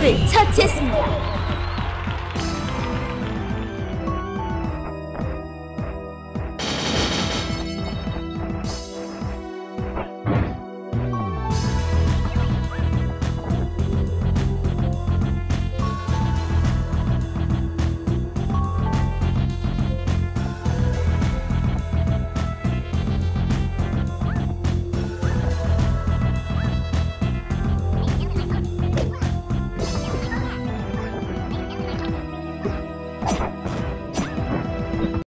적을 처치했습니다.